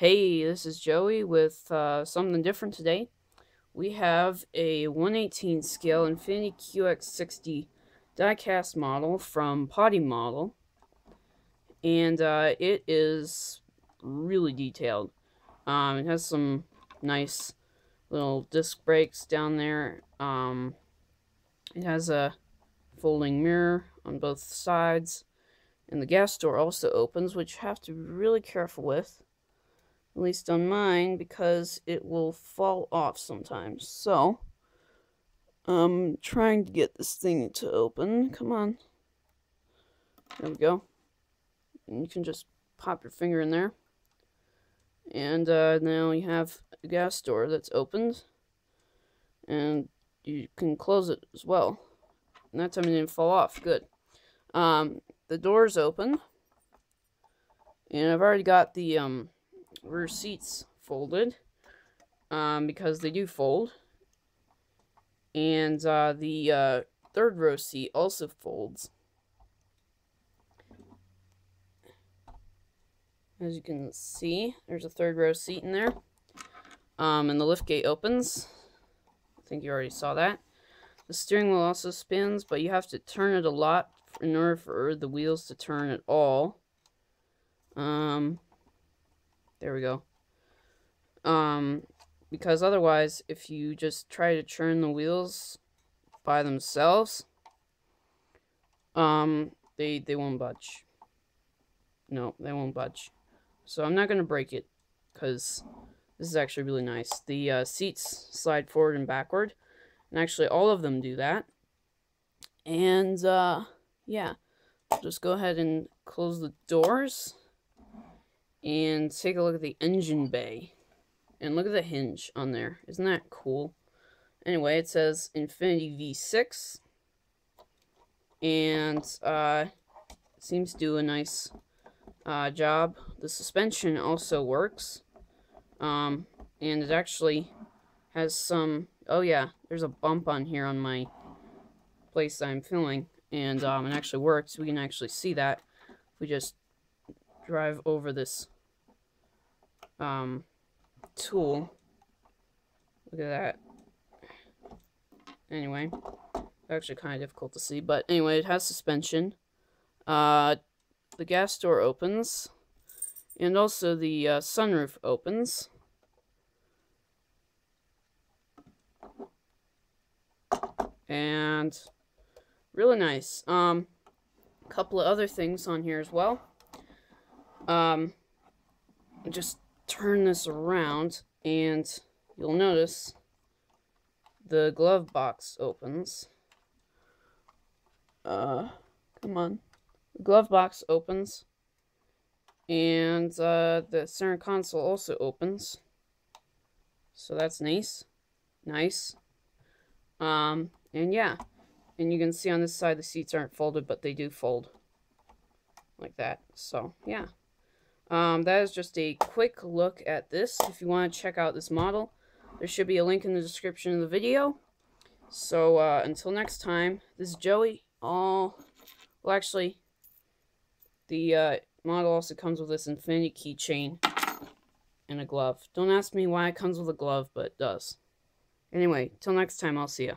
Hey, this is Joey with uh, something different today. We have a 118 scale Infiniti QX60 diecast model from Paudi Model, and uh, it is really detailed. Um, it has some nice little disc brakes down there. Um, it has a folding mirror on both sides, and the gas door also opens, which you have to be really careful with at least on mine, because it will fall off sometimes. So, I'm trying to get this thing to open. Come on. There we go. And you can just pop your finger in there. And uh, now you have a gas door that's opened. And you can close it as well. And that time it didn't fall off. Good. Um, the door's open. And I've already got the um, rear seats folded um, because they do fold. And uh, the uh, third row seat also folds. As you can see, there's a third row seat in there. Um, and the lift gate opens. I think you already saw that. The steering wheel also spins, but you have to turn it a lot in order for the wheels to turn at all. Um, there we go. Um, because otherwise, if you just try to turn the wheels by themselves, um, they, they won't budge. No, they won't budge. So I'm not going to break it, because this is actually really nice. The uh, seats slide forward and backward, and actually all of them do that. And, uh, yeah, just go ahead and close the doors and take a look at the engine bay. And look at the hinge on there. Isn't that cool? Anyway, it says Infiniti V6. And uh, seems to do a nice uh, job. The suspension also works. Um, and it actually has some... Oh yeah, there's a bump on here on my place I'm filming. And um, it actually works. We can actually see that. If we just drive over this um, tool. Look at that. Anyway, actually kind of difficult to see, but anyway, it has suspension. Uh, the gas door opens, and also the uh, sunroof opens. And really nice. Um, a couple of other things on here as well. Um, just turn this around and you'll notice the glove box opens. Uh, come on. The glove box opens. And uh, the center console also opens. So that's nice. Nice. Um, and yeah. And you can see on this side the seats aren't folded, but they do fold. Like that. So, yeah. Um, that is just a quick look at this. If you want to check out this model, there should be a link in the description of the video. So, uh, until next time, this is Joey. All, well, actually, the uh, model also comes with this Infiniti keychain and a glove. Don't ask me why it comes with a glove, but it does. Anyway, till next time, I'll see ya.